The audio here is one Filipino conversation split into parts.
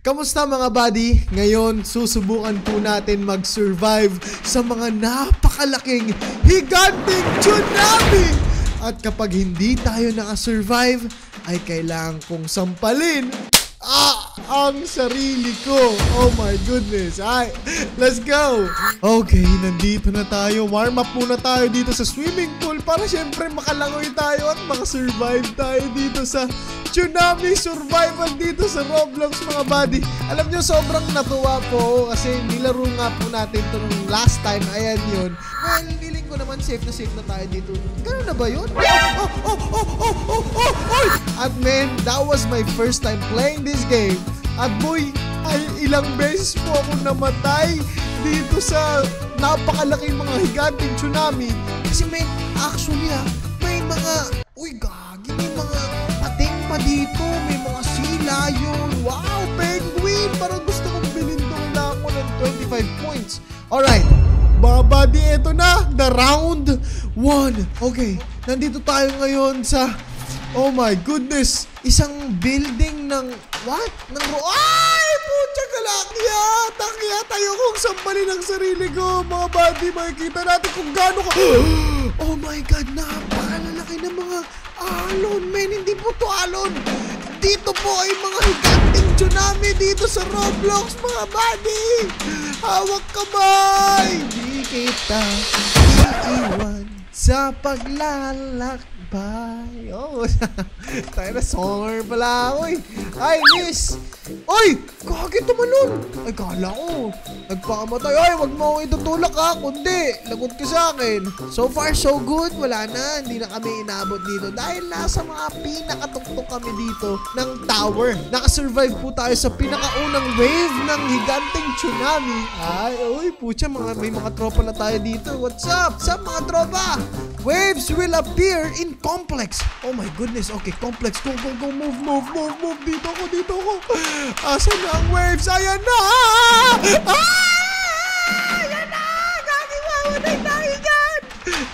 Kamusta mga buddy? Ngayon, susubukan po natin mag-survive sa mga napakalaking higanting tsunami! At kapag hindi tayo nakasurvive, ay kailangan kong sampalin ah, ang sarili ko. Oh my goodness. Ay, let's go. Okay, nandito na tayo. Warm up muna tayo dito sa swimming pool para syempre makalangoy tayo at makasurvive tayo dito sa tsunami survival dito sa Roblox mga buddy. Alam nyo, sobrang natuwa po kasi nilaro nga po natin to nung last time. Ayan yun. Well, feeling ko naman safe na safe na tayo dito. Ganun na ba yun? Oh, oh, oh, oh, oh, oh, oh. At man, that was my first time playing this game. At boy, ay ilang beses po ako namatay dito sa napakalaking mga higanting tsunami. Kasi may, actually ah, may mga, uy gagi, may mga pating pa dito, may mga sila yun. Wow, penguin! Parang gusto kong bilindong na ako ng 25 points. Alright, buddy, eto na, the round 1. Okay, nandito tayo ngayon sa, oh my goodness, isang building ng, what? Ng, ay, putya galakya! Takya, tayo kong sampalin ang sarili ko. Mga buddy, makikita natin kung gaano ka, oh my god, napakalalaki ng mga alon, men, hindi po to alon. Dito po ay mga higanting tsunami dito sa Roblox, mga buddy. Hawak kamay. Kita iiwan sa paglalakbay. Oh, tayo na songer pala ako eh. Ay, miss. Oy, kagit tumalon. Ay, kala ko. Nagpakamatay. Ay, wag mo akong itutulak ha. Kundi, lagot ka sa akin. So far, so good. Wala na. Hindi na kami inabot dito. Dahil nasa mga pinakatuktok kami dito ng tower. Nakasurvive po tayo sa pinakaunang wave ng higanting tsunami. Ay, uy, pucha, mga, may mga tropa na tayo dito. What's up? What's mga tropa? Waves will appear in complex. Oh my goodness. Okay, complex. Go, go, go. Move, move, move, move. Dito ako, dito ako. Asan na ang waves? Ayan na! Ah! Ayan na! Gagi, mamatay tayo dyan!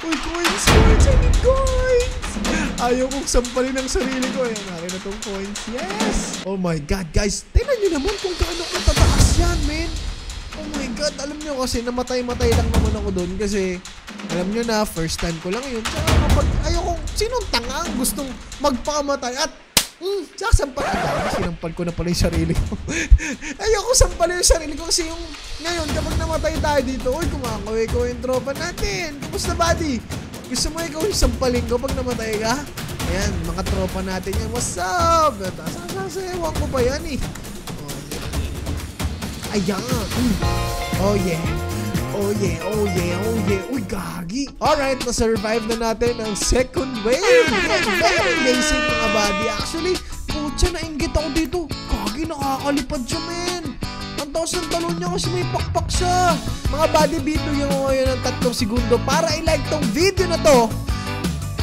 Uy, coins, coins. I need coins! Ayaw kong sampalin ang sarili ko. Ayan, akin na tong coins. Yes! Oh my God, guys. Tingnan nyo naman kung gaano katataas yan, man. Oh my God, alam nyo kasi namatay-matay lang naman ako doon kasi alam nyo na, first time ko lang yun. Tsaka kapag ayoko, sinong tanga ang gustong magpakamatay at Mm, tsaka sampal. Ah, sinampal ko na pala yung sarili ko. Ayoko sampal yung sarili ko kasi yung ngayon kapag namatay tayo dito, uy, kumakaway ko yung tropa natin. Kamusta buddy? Gusto mo ikaw yung sampalin ko pag namatay ka? Ayan, mga tropa natin yan. What's up? Sasasayawan ko pa yan eh. Oh, Ayan. Mm. Oh yeah. Oh yeah, oh yeah, oh yeah. Uy, gagi. Alright, na-survive na natin ang second wave. Very amazing mga buddy. Actually, putya, nainggit ako dito. Gagi, nakakalipad siya, men. Ang taas ng talon niya kasi may pakpak siya. Mga buddy, video yung ngayon ng tatlong segundo para i-like tong video na to.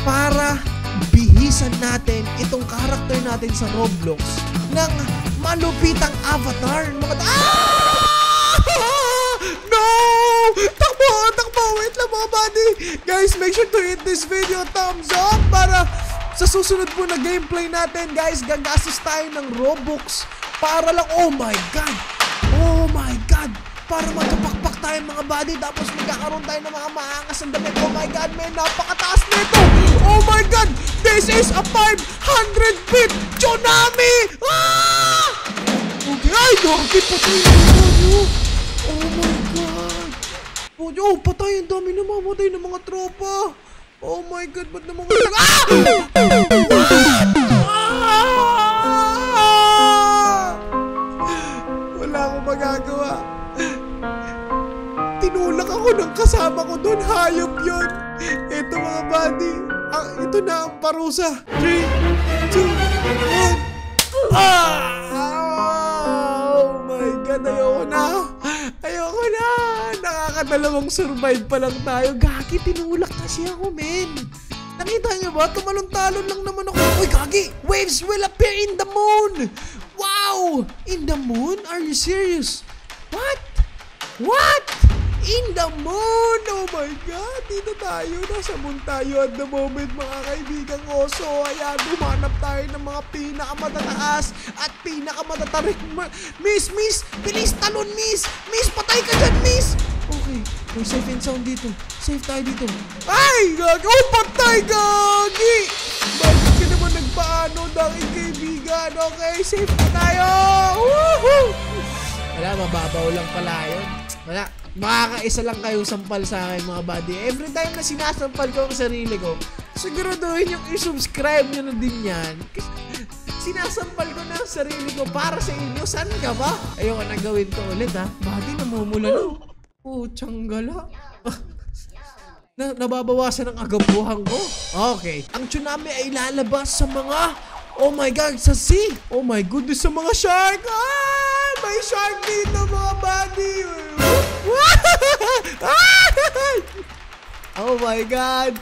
Para bihisan natin itong character natin sa Roblox ng malupitang avatar. Mga ah! Takbo! Takbo! Wait lang mga buddy! Guys, make sure to hit this video thumbs up para sa susunod po na gameplay natin, guys, gagastos tayo ng Robux para lang, oh my God! Oh my God! Para magkapakpak tayo mga buddy tapos magkakaroon tayo ng mga maangas ang damit. Oh my God, man! Napakataas nito! Oh my God! This is a 500 feet tsunami! Ah! Okay, ay! Gagi! Patay na Oh, oh, patay! Ang dami namamatay ng mga tropa! Oh my God! Ba't naman mga... Ah! Ah! Wala akong magagawa. Tinulak ako ng kasama ko doon. Hayop yun. Ito mga buddy. Ah, ito na ang parusa. 3, 2, 1. Ah! Nakakadalawang survive pa lang tayo. Gagi, tinulak kasi ako, men. Nakita niyo ba? Tumalon-talon lang naman ako. Uy, Gagi! Waves will appear in the moon! Wow! In the moon? Are you serious? What? What? in the moon! Oh my God! Dito tayo. Nasa moon tayo at the moment mga kaibigang oso. Ayan, humanap tayo ng mga pinakamatataas at pinakamatatarik. Ma- Miss, miss! Bilis talon, miss! Miss, patay ka dyan, miss! Okay, may safe and sound dito. Safe tayo dito. Ay! Gagi! Oh, patay, gagi! Bakit ka naman nagpaano, dahil kaibigan? Okay, safe na tayo! Woohoo! Wala, mababaw lang pala yun. Wala. Makakaisa lang kayong sampal sa akin mga buddy. Every time na sinasampal ko ang sarili ko, siguraduhin yung i-subscribe nyo na din yan. Sinasampal ko na ang sarili ko para sa inyo. Saan ka ba? Ayoko na gawin to ulit ha. Buddy, namumula na. Oh, tsanggala. na nababawasan ang agabuhan ko. Okay. Ang tsunami ay lalabas sa mga Oh my God, sa sea! Oh my goodness, sa mga shark! Ah! May shark dito, oh my God!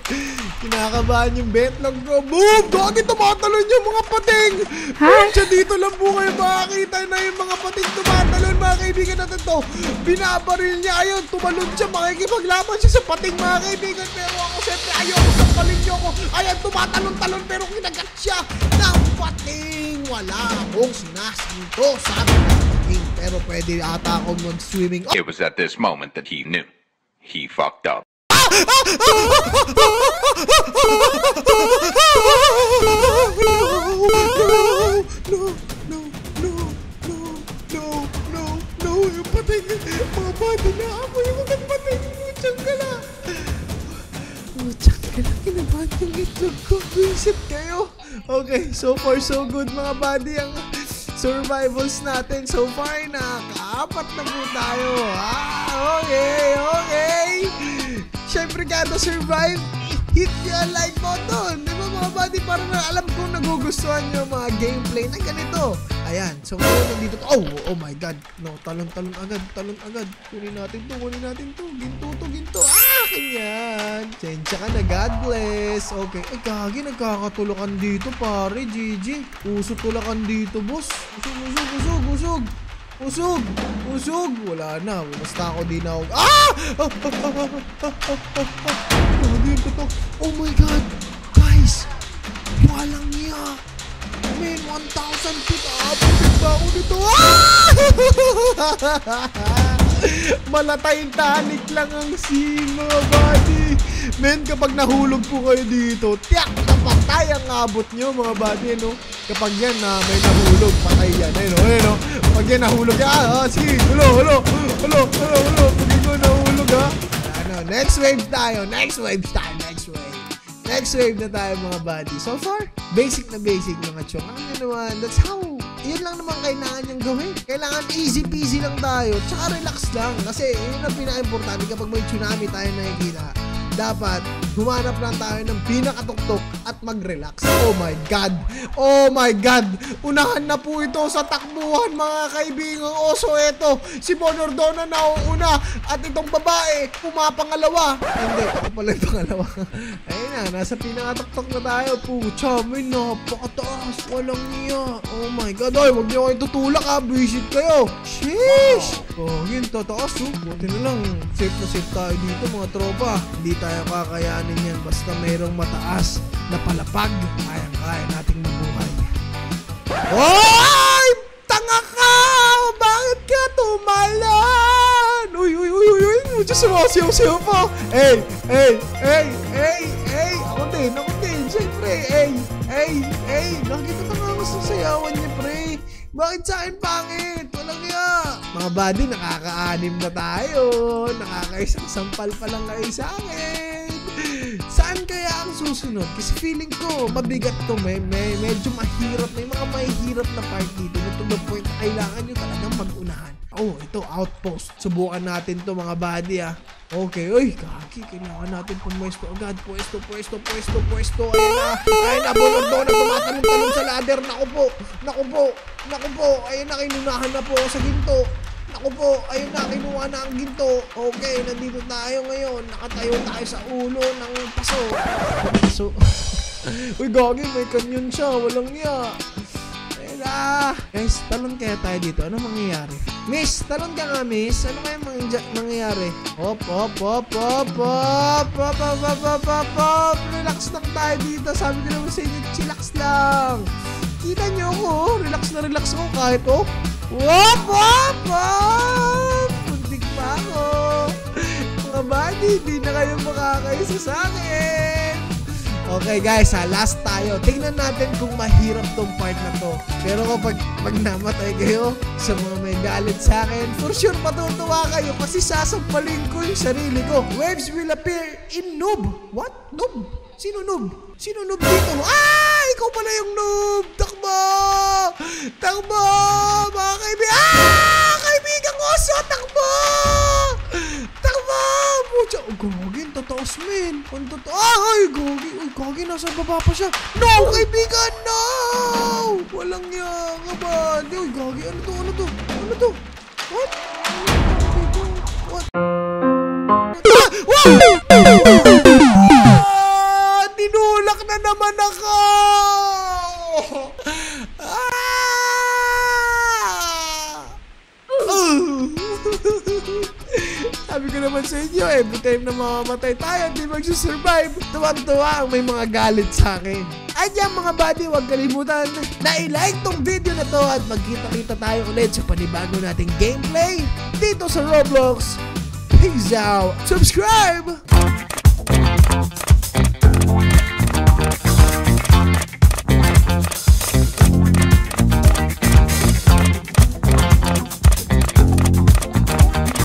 Kinakabahan yung betlog ko. Boom! Gagi, tumatalon yung mga pating! Boom! Siya dito lang po kayo makakita na yung mga pating tumatalon, mga kaibigan natin to. Binabaril niya, ayun, tumalon siya, makikipaglaban siya sa pating, mga kaibigan. Pero ako, siyempre, ayoko, sampalin niyo ako. Ayan, tumatalon-talon, pero kinagat siya ng pating. Wala akong sinasanto, sabi ng pating. Pero pwede ata akong mag-swimming. It was at this moment that he knew. He fucked up. Na na. Na. Okay, so far so good mga buddy, ang survivals natin. So far, nakakaapat na po tayo. Ah, okay, okay. Siyempre, kada survive, hit nyo ang like button. Di ba mga buddy? Para na alam kong nagugustuhan nyo mga gameplay na ganito. Ayan. So ngayon nandito. Oh, oh my God. No, talon-talon agad. Talon agad. Kunin natin to. Kunin natin to. Ginto to. Ginto. Ah, kanyan. Sensya ka na. God bless. Okay. Ay, kagi. Nagkakatulakan dito, pare. GG. Usok tulakan dito, boss. Usog, usog, usog, usog. Usog! Usog! Wala na. Basta ako di ako. Ah! Grabe yung tutok. Oh my God! Guys! Walang niya! Man, 1,000 feet up! ba ako dito? Ah! Malatay tanik lang ang sea, mga buddy. Men, kapag nahulog po kayo dito, tiyak patay ang abot nyo, mga buddy, no? Kapag yan na may nahulog, patay yan, ayun, no? ayun, no? Pag yan nahulog, ah, ah sige, hulo, hulo, hulo, hulo, hulo, pag ikaw nahulog, ha? Ano, next wave tayo, next wave tayo, next wave. Next wave na tayo mga buddy. So far, basic na basic mga chong. Ano naman, that's how, yun lang naman kailangan yung gawin. Kailangan easy peasy lang tayo. Tsaka relax lang. Kasi yun ang pinaka-importante kapag may tsunami tayo nakikita. Dapat, humanap lang tayo ng pinakatuktok at mag-relax. Oh my God! Oh my God! Unahan na po ito sa takbuhan mga kaibigang oso. Ito, si Bonordona na una at itong babae, pumapangalawa. Hindi, ako pala yung pangalawa. Ayun na, nasa pinakatuktok na tayo. Pucha, may napakataas. Walang niya. Oh my God. Ay, huwag niyo kayo tutulak ha. Visit kayo. Sheesh! Oh, yun, tataas oh. Buti na lang, safe na safe tayo dito mga tropa. Hindi tayo kakayanin yan basta mayroong mataas na palapag. Kayang-kaya nating mabuhay. Hoy! Tanga ka! Bakit ka tumalan? Uy, uy, uy, uy, uy! Mucho sumasayaw-sayaw pa! Hey! Hey! Hey! Hey! Hey! Ako din! Ako din! Siyempre! Hey! Hey! Hey! Nakikita ka nga sa sayawan niya, pre! Bakit sa akin pangit? Walang iya! Mga buddy, nakaka-anim na tayo. Nakakaisang sampal pa lang kayo sa akin. Saan kaya ang susunod? Kasi feeling ko, mabigat to. May, may, medyo mahirap. May mga mahihirap na part dito. Na to the point kailangan nyo talagang mag-unahan. Oh, ito, outpost. Subukan natin to mga buddy ah. Okay, uy, kaki, kailangan natin pumwesto agad. Pwesto, pwesto, pwesto, pwesto. Ayun na, ayun na, bunod doon na tumatalong-talong sa ladder. Naku po, naku po, naku po. Ayun na, kinunahan na po sa ginto. Naku po, ayun na, kinuha na ang ginto. Okay, nandito tayo ngayon. Nakatayo tayo sa ulo ng paso. Paso. Uy, gagi, may kanyon siya. Walang niya. Ayun Ah, guys, talon kaya tayo dito. Ano mangyayari? Miss, talon ka nga, miss. Ano kaya mang- mangyayari? Hop, hop, hop, hop, hop, hop, hop, hop, hop, hop, hop. Relax lang tayo dito. Sabi ko naman sa inyo, chillax lang. Kita niyo ako, oh. relax na relax ako kahit oh. Hop, hop, hop. Puntik pa ako. Mga buddy, di na kayo makakaisa sa akin. Okay guys, ha, last tayo. Tingnan natin kung mahirap tong part na to. Pero kapag pag namatay kayo sa mga may galit sa akin, for sure matutuwa kayo kasi sasampalin ko yung sarili ko. Waves will appear in noob. What? Noob? Sino noob? Sino noob dito? Ah! Ikaw pala yung noob! Takbo! Ang tataas. Ah, ay, gagi. Uy, gagi. Nasa baba pa siya. No! Kaibigan! No! Walang yan. Kaban. Uy, gagi. Ano to? Ano to? Ano to? What? What? Ah! Ah! Tinulak na naman ako! Naman sa inyo, every time na mamamatay tayo, hindi magsusurvive. Tuwang-tuwa ang may mga galit sa akin. At yan mga buddy, huwag kalimutan na i-like tong video na to at magkita-kita tayo ulit sa panibago nating gameplay dito sa Roblox. Peace out! Subscribe!